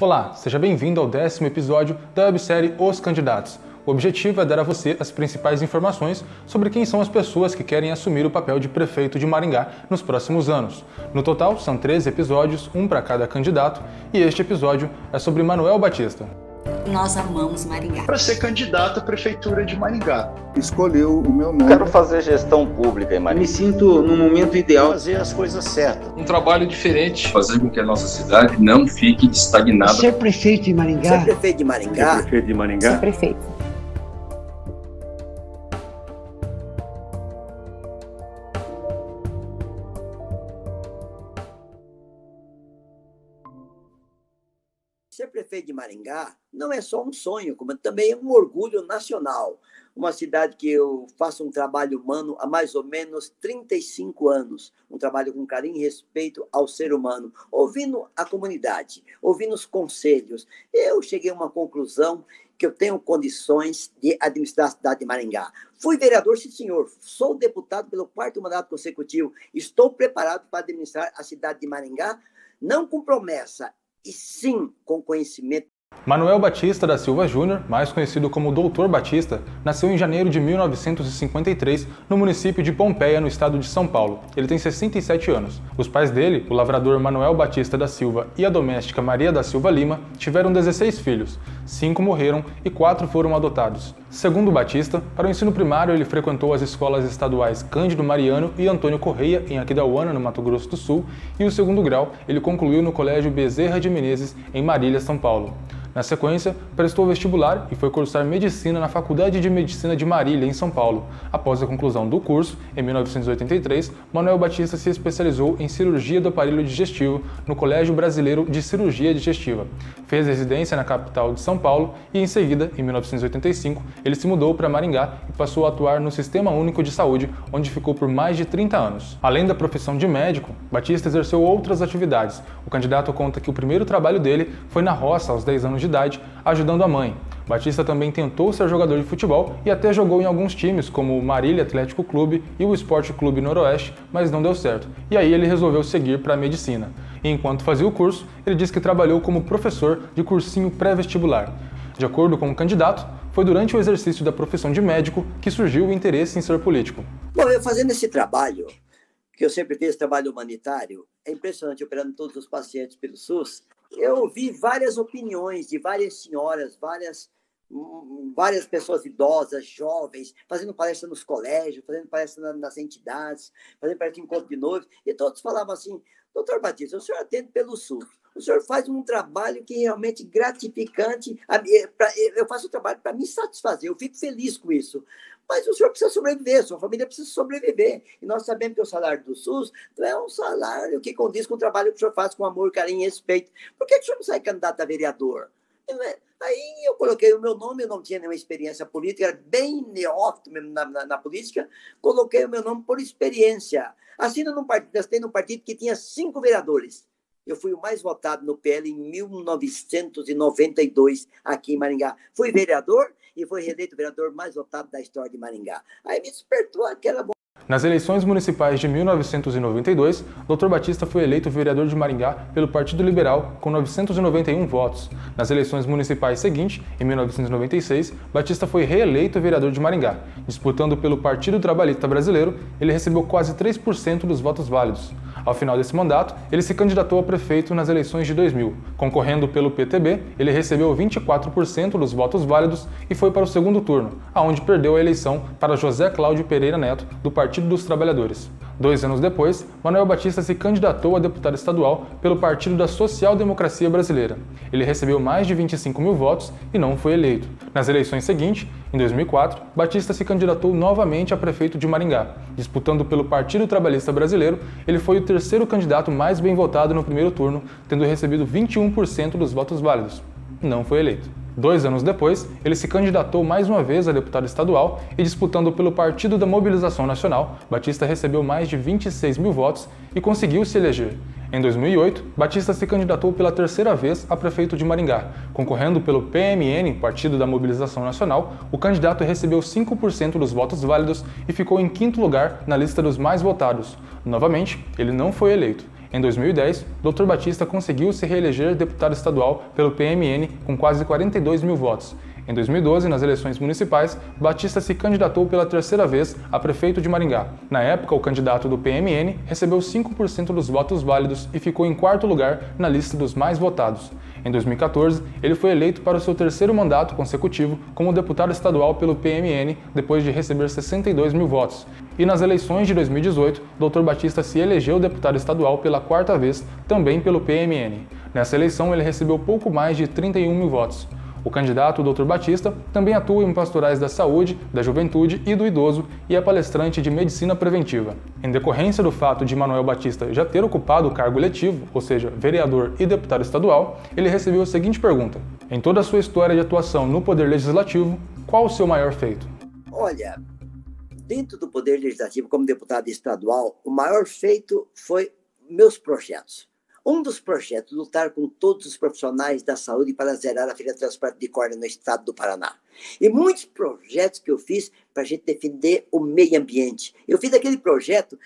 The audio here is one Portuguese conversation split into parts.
Olá, seja bem-vindo ao décimo episódio da websérie Os Candidatos. O objetivo é dar a você as principais informações sobre quem são as pessoas que querem assumir o papel de prefeito de Maringá nos próximos anos. No total, são 13 episódios, um para cada candidato, e este episódio é sobre Manuel Batista. Nós amamos Maringá. Para ser candidato à prefeitura de Maringá. Escolheu o meu nome. Quero fazer gestão pública em Maringá. Me sinto no momento ideal. Fazer as coisas certas. Um trabalho diferente. Fazer com que a nossa cidade não fique estagnada. Ser prefeito de Maringá. Ser prefeito de Maringá. Ser prefeito de Maringá. Ser prefeito. Prefeito de Maringá não é só um sonho, como também é um orgulho nacional. Uma cidade que eu faço um trabalho humano há mais ou menos 35 anos, um trabalho com carinho e respeito ao ser humano, ouvindo a comunidade, ouvindo os conselhos. Eu cheguei a uma conclusão que eu tenho condições de administrar a cidade de Maringá. Fui vereador, sim senhor, sou deputado pelo quarto mandato consecutivo, estou preparado para administrar a cidade de Maringá, não com promessa, e sim com conhecimento. Manuel Batista da Silva Júnior, mais conhecido como Doutor Batista, nasceu em janeiro de 1953 no município de Pompeia, no estado de São Paulo. Ele tem 67 anos. Os pais dele, o lavrador Manuel Batista da Silva e a doméstica Maria da Silva Lima, tiveram 16 filhos. Cinco morreram e quatro foram adotados. Segundo Batista, para o ensino primário ele frequentou as escolas estaduais Cândido Mariano e Antônio Correia, em Aquidauana, no Mato Grosso do Sul, e o segundo grau ele concluiu no Colégio Bezerra de Menezes, em Marília, São Paulo. Na sequência, prestou vestibular e foi cursar medicina na Faculdade de Medicina de Marília, em São Paulo. Após a conclusão do curso, em 1983, Manuel Batista se especializou em cirurgia do aparelho digestivo no Colégio Brasileiro de Cirurgia Digestiva. Fez residência na capital de São Paulo e, em seguida, em 1985, ele se mudou para Maringá e passou a atuar no Sistema Único de Saúde, onde ficou por mais de 30 anos. Além da profissão de médico, Batista exerceu outras atividades. O candidato conta que o primeiro trabalho dele foi na roça aos 10 anos de idade, ajudando a mãe. Batista também tentou ser jogador de futebol e até jogou em alguns times, como o Marília Atlético Clube e o Esporte Clube Noroeste, mas não deu certo. E aí ele resolveu seguir para a medicina. E enquanto fazia o curso, ele disse que trabalhou como professor de cursinho pré-vestibular. De acordo com o candidato, foi durante o exercício da profissão de médico que surgiu o interesse em ser político. Bom, eu fazendo esse trabalho, que eu sempre fiz trabalho humanitário, é impressionante operando todos os pacientes pelo SUS, eu ouvi várias opiniões de várias senhoras, várias, várias pessoas idosas, jovens, fazendo palestra nos colégios, fazendo palestra nas entidades, fazendo palestra em encontro de noivos, e todos falavam assim, doutor Batista, o senhor atende pelo SUS, o senhor faz um trabalho que é realmente gratificante, eu faço o trabalho para me satisfazer, eu fico feliz com isso, mas o senhor precisa sobreviver, sua família precisa sobreviver. E nós sabemos que o salário do SUS não é um salário que condiz com o trabalho que o senhor faz com amor, carinho e respeito. Por que o senhor não sai candidato a vereador? Aí eu coloquei o meu nome, eu não tinha nenhuma experiência política, era bem neófito mesmo na, na, na política, coloquei o meu nome por experiência. Assino num partido, assistei num partido que tinha cinco vereadores. Eu fui o mais votado no PL em 1992, aqui em Maringá. Fui vereador e foi reeleito vereador mais votado da história de Maringá. Aí me despertou aquela nas eleições municipais de 1992, Dr. Batista foi eleito vereador de Maringá pelo Partido Liberal com 991 votos. Nas eleições municipais seguintes, em 1996, Batista foi reeleito vereador de Maringá. Disputando pelo Partido Trabalhista Brasileiro, ele recebeu quase 3% dos votos válidos. Ao final desse mandato, ele se candidatou a prefeito nas eleições de 2000. Concorrendo pelo PTB, ele recebeu 24% dos votos válidos e foi para o segundo turno, aonde perdeu a eleição para José Cláudio Pereira Neto, do Partido dos Trabalhadores. Dois anos depois, Manuel Batista se candidatou a deputado estadual pelo Partido da Social Democracia Brasileira. Ele recebeu mais de 25 mil votos e não foi eleito. Nas eleições seguintes, em 2004, Batista se candidatou novamente a prefeito de Maringá. Disputando pelo Partido Trabalhista Brasileiro, ele foi o terceiro candidato mais bem votado no primeiro turno, tendo recebido 21% dos votos válidos. Não foi eleito. Dois anos depois, ele se candidatou mais uma vez a deputado estadual e, disputando pelo Partido da Mobilização Nacional, Batista recebeu mais de 26 mil votos e conseguiu se eleger. Em 2008, Batista se candidatou pela terceira vez a prefeito de Maringá. Concorrendo pelo PMN, Partido da Mobilização Nacional, o candidato recebeu 5% dos votos válidos e ficou em quinto lugar na lista dos mais votados. Novamente, ele não foi eleito. Em 2010, Dr. Batista conseguiu se reeleger deputado estadual pelo PMN com quase 42 mil votos. Em 2012, nas eleições municipais, Batista se candidatou pela terceira vez a prefeito de Maringá. Na época, o candidato do PMN recebeu 5% dos votos válidos e ficou em quarto lugar na lista dos mais votados. Em 2014, ele foi eleito para o seu terceiro mandato consecutivo como deputado estadual pelo PMN, depois de receber 62 mil votos. E nas eleições de 2018, Dr. Batista se elegeu deputado estadual pela quarta vez, também pelo PMN. Nessa eleição, ele recebeu pouco mais de 31 mil votos. O candidato Dr. Batista também atua em pastorais da saúde, da juventude e do idoso e é palestrante de medicina preventiva. Em decorrência do fato de Manuel Batista já ter ocupado o cargo eletivo, ou seja, vereador e deputado estadual, ele recebeu a seguinte pergunta: Em toda a sua história de atuação no Poder Legislativo, qual o seu maior feito? Olha, dentro do Poder Legislativo, como deputado estadual, o maior feito foi meus projetos. Um dos projetos, lutar com todos os profissionais da saúde para zerar a fila de transporte de córnea no estado do Paraná. E muitos projetos que eu fiz para a gente defender o meio ambiente. Eu fiz aquele projeto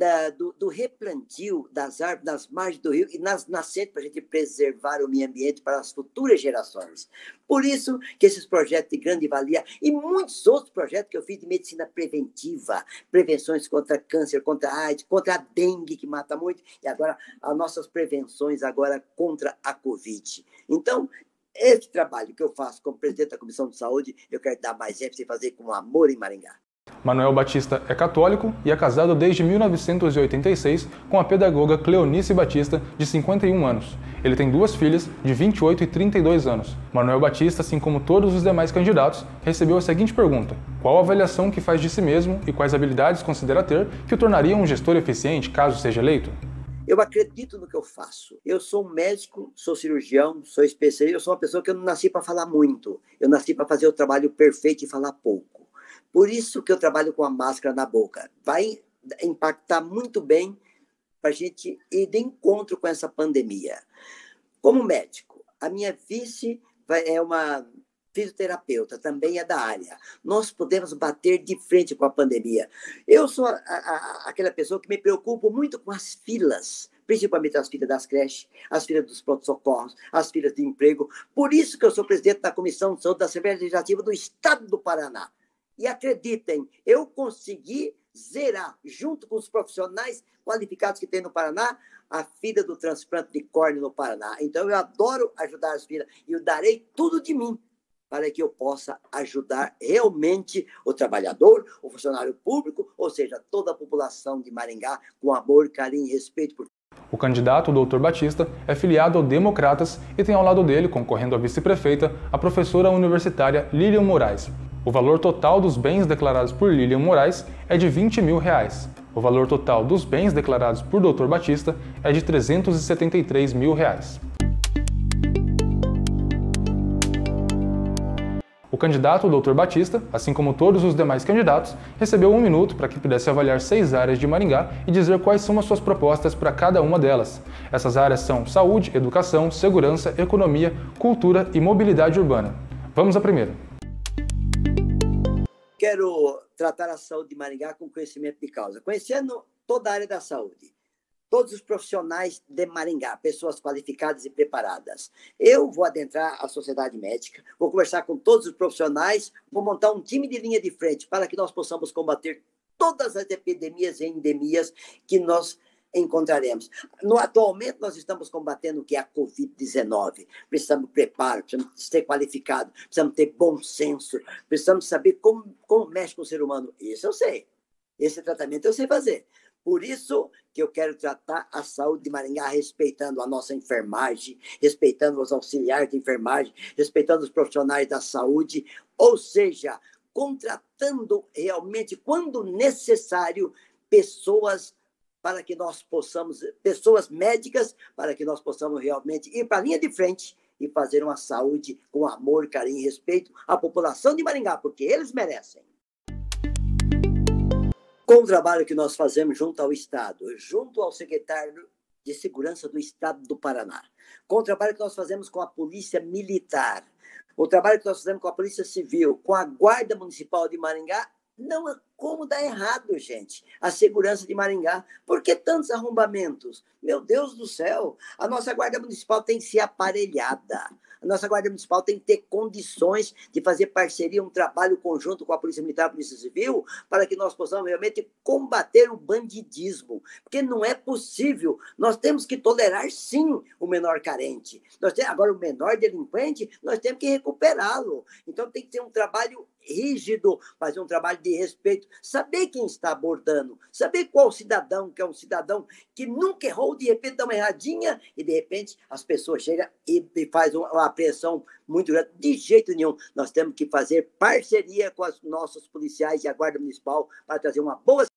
da, do, do, replantio das árvores nas margens do rio e nas nascentes para a gente preservar o meio ambiente para as futuras gerações. Por isso que esses projetos de grande valia e muitos outros projetos que eu fiz de medicina preventiva, prevenções contra câncer, contra AIDS, contra a dengue que mata muito e agora as nossas prevenções agora contra a Covid. Então, esse trabalho que eu faço como presidente da Comissão de Saúde, eu quero dar mais ênfase e fazer com amor em Maringá. Manuel Batista é católico e é casado desde 1986 com a pedagoga Cleonice Batista, de 51 anos. Ele tem duas filhas, de 28 e 32 anos. Manuel Batista, assim como todos os demais candidatos, recebeu a seguinte pergunta: Qual a avaliação que faz de si mesmo e quais habilidades considera ter que o tornaria um gestor eficiente caso seja eleito? Eu acredito no que eu faço. Eu sou médico, sou cirurgião, sou especialista, eu sou uma pessoa que eu não nasci para falar muito. Eu nasci para fazer o trabalho perfeito e falar pouco. Por isso que eu trabalho com a máscara na boca. Vai impactar muito bem para a gente ir de encontro com essa pandemia. Como médico, a minha vice é uma fisioterapeuta, também é da área. Nós podemos bater de frente com a pandemia. Eu sou a, a, aquela pessoa que me preocupo muito com as filas, principalmente as filas das creches, as filas dos pronto-socorros, as filas de emprego. Por isso que eu sou presidente da Comissão de Saúde da Assembleia Legislativa do Estado do Paraná. E acreditem, eu consegui zerar, junto com os profissionais qualificados que tem no Paraná, a fila do transplante de córnea no Paraná. Então, eu adoro ajudar as filas e eu darei tudo de mim para que eu possa ajudar realmente o trabalhador, o funcionário público, ou seja, toda a população de Maringá, com amor, carinho e respeito por o candidato, o Dr. Batista, é filiado ao Democratas e tem ao lado dele, concorrendo a vice-prefeita, a professora universitária Lilian Moraes. O valor total dos bens declarados por Lilian Moraes é de 20 mil reais. O valor total dos bens declarados por Dr. Batista é de 373 mil reais. O candidato Dr. Batista, assim como todos os demais candidatos, recebeu um minuto para que pudesse avaliar seis áreas de Maringá e dizer quais são as suas propostas para cada uma delas. Essas áreas são saúde, educação, segurança, economia, cultura e mobilidade urbana. Vamos à primeira quero tratar a saúde de Maringá com conhecimento de causa, conhecendo toda a área da saúde, todos os profissionais de Maringá, pessoas qualificadas e preparadas. Eu vou adentrar a sociedade médica, vou conversar com todos os profissionais, vou montar um time de linha de frente para que nós possamos combater todas as epidemias e endemias que nós encontraremos. No, atualmente, nós estamos combatendo o que é a Covid-19. Precisamos de preparo, precisamos ser qualificado, precisamos ter bom senso, precisamos saber como, como mexe com o ser humano. Isso eu sei. Esse tratamento eu sei fazer. Por isso que eu quero tratar a saúde de Maringá respeitando a nossa enfermagem, respeitando os auxiliares de enfermagem, respeitando os profissionais da saúde, ou seja, contratando realmente, quando necessário, pessoas para que nós possamos, pessoas médicas, para que nós possamos realmente ir para a linha de frente e fazer uma saúde com amor, carinho e respeito à população de Maringá, porque eles merecem. Com o trabalho que nós fazemos junto ao Estado, junto ao secretário de Segurança do Estado do Paraná, com o trabalho que nós fazemos com a Polícia Militar, o trabalho que nós fazemos com a Polícia Civil, com a Guarda Municipal de Maringá, Não há como dar errado, gente, a segurança de Maringá. Por que tantos arrombamentos? Meu Deus do céu, a nossa Guarda Municipal tem que ser aparelhada. A nossa Guarda Municipal tem que ter condições de fazer parceria, um trabalho conjunto com a Polícia Militar e a Polícia Civil, para que nós possamos realmente combater o bandidismo. Porque não é possível. Nós temos que tolerar, sim, o menor carente. Nós temos, agora, o menor delinquente, nós temos que recuperá-lo. Então, tem que ter um trabalho rígido, fazer um trabalho de respeito, saber quem está abordando, saber qual cidadão que é um cidadão que nunca errou, de repente dá uma erradinha e de repente as pessoas chegam e, e faz uma apreensão muito grande. De jeito nenhum, nós temos que fazer parceria com os nossos policiais e a Guarda Municipal para trazer uma boa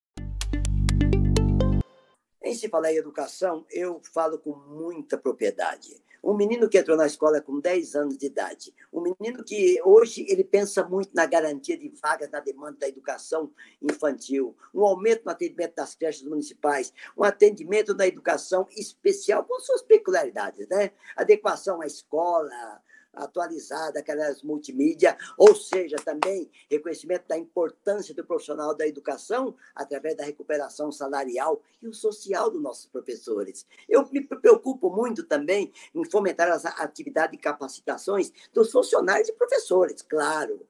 em se falar em educação, eu falo com muita propriedade. Um menino que entrou na escola com 10 anos de idade, um menino que hoje ele pensa muito na garantia de vagas na demanda da educação infantil, um aumento no atendimento das creches municipais, um atendimento na educação especial com suas peculiaridades, né? Adequação à escola, atualizada, aquelas multimídia, ou seja, também reconhecimento da importância do profissional da educação através da recuperação salarial e o social dos nossos professores. Eu me preocupo muito também em fomentar as atividades e capacitações dos funcionários e professores, claro,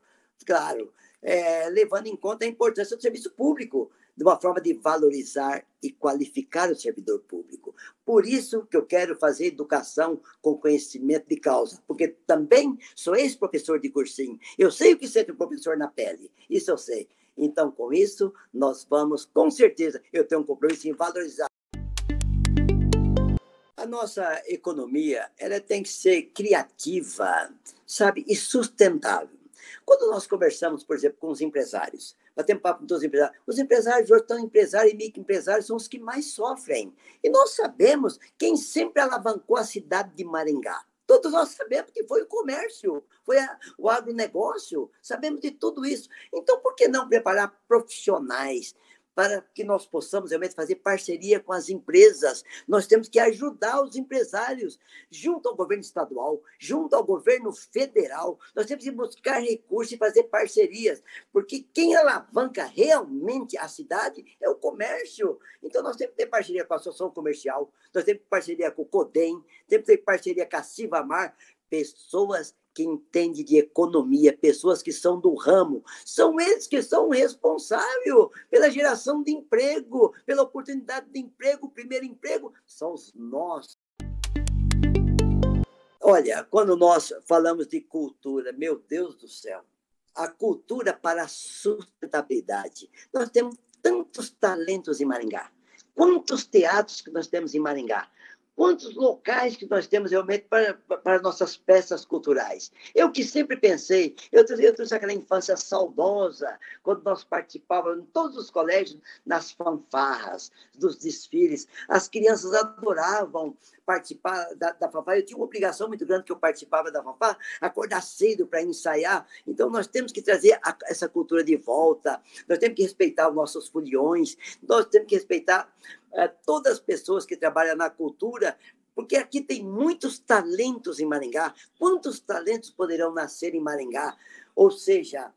claro, é, levando em conta a importância do serviço público, de uma forma de valorizar e qualificar o servidor público. Por isso que eu quero fazer educação com conhecimento de causa, porque também sou ex-professor de cursinho. Eu sei o que ser um professor na pele, isso eu sei. Então, com isso, nós vamos, com certeza, eu tenho um compromisso em valorizar. A nossa economia, ela tem que ser criativa, sabe, e sustentável. Quando nós conversamos, por exemplo, com os empresários, batemos papo com todos os empresários, os empresários hoje estão empresários e microempresários são os que mais sofrem. E nós sabemos quem sempre alavancou a cidade de Maringá. Todos nós sabemos que foi o comércio, foi a, o agronegócio, sabemos de tudo isso. Então, por que não preparar profissionais, para que nós possamos realmente fazer parceria com as empresas. Nós temos que ajudar os empresários, junto ao governo estadual, junto ao governo federal. Nós temos que buscar recursos e fazer parcerias, porque quem alavanca realmente a cidade é o comércio. Então, nós temos que ter parceria com a Associação Comercial, nós temos que ter parceria com o CODEM, temos que ter parceria com a Civamar, pessoas que entende de economia, pessoas que são do ramo, são eles que são responsáveis pela geração de emprego, pela oportunidade de emprego, primeiro emprego, são os nossos. Olha, quando nós falamos de cultura, meu Deus do céu, a cultura para a sustentabilidade. Nós temos tantos talentos em Maringá. Quantos teatros que nós temos em Maringá? Quantos locais que nós temos realmente para, para nossas peças culturais? Eu que sempre pensei, eu, eu trouxe aquela infância saudosa, quando nós participávamos em todos os colégios, nas fanfarras, dos desfiles. As crianças adoravam participar da, da fanfarra. Eu tinha uma obrigação muito grande que eu participava da fanfarra, acordar cedo para ensaiar. Então, nós temos que trazer a, essa cultura de volta, nós temos que respeitar os nossos foliões, nós temos que respeitar todas as pessoas que trabalham na cultura, porque aqui tem muitos talentos em Maringá. Quantos talentos poderão nascer em Maringá? Ou seja,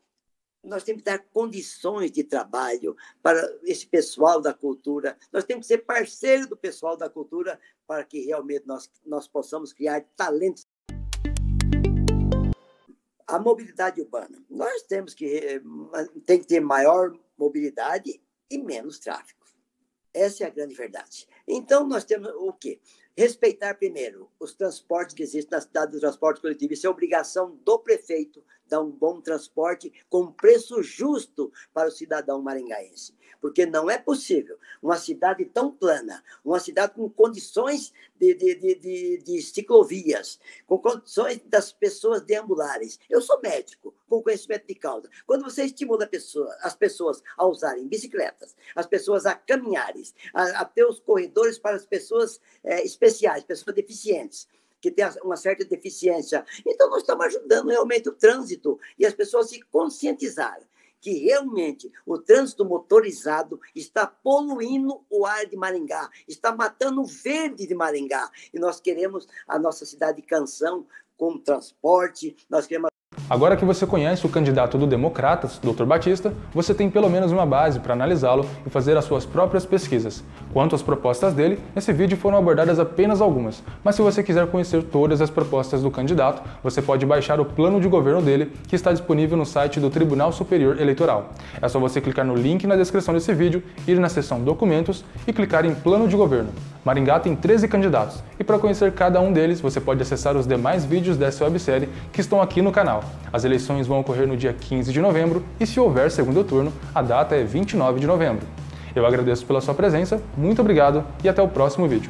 nós temos que dar condições de trabalho para esse pessoal da cultura. Nós temos que ser parceiro do pessoal da cultura para que realmente nós, nós possamos criar talentos. A mobilidade urbana. Nós temos que, eh, tem que ter maior mobilidade e menos tráfego. Essa é a grande verdade. Então, nós temos o quê? Respeitar primeiro os transportes que existem na cidade do transporte coletivo. Isso é obrigação do prefeito dar um bom transporte com preço justo para o cidadão maringaense. Porque não é possível uma cidade tão plana, uma cidade com condições de, de, de, de, de ciclovias, com condições das pessoas deambularem. Eu sou médico, com conhecimento de causa. Quando você estimula pessoa, as pessoas a usarem bicicletas, as pessoas a caminharem, a, a ter os corredores para as pessoas é, especiais, pessoas deficientes, que tem uma certa deficiência. Então, nós estamos ajudando realmente o trânsito e as pessoas se conscientizarem que realmente o trânsito motorizado está poluindo o ar de Maringá, está matando o verde de Maringá. E nós queremos a nossa cidade de canção com transporte, nós queremos Agora que você conhece o candidato do Democratas, Dr. Batista, você tem pelo menos uma base para analisá-lo e fazer as suas próprias pesquisas. Quanto às propostas dele, nesse vídeo foram abordadas apenas algumas, mas se você quiser conhecer todas as propostas do candidato, você pode baixar o plano de governo dele, que está disponível no site do Tribunal Superior Eleitoral. É só você clicar no link na descrição desse vídeo, ir na seção Documentos e clicar em Plano de Governo. Maringá tem 13 candidatos, e para conhecer cada um deles, você pode acessar os demais vídeos dessa websérie que estão aqui no canal. As eleições vão ocorrer no dia 15 de novembro e, se houver segundo turno, a data é 29 de novembro. Eu agradeço pela sua presença, muito obrigado e até o próximo vídeo.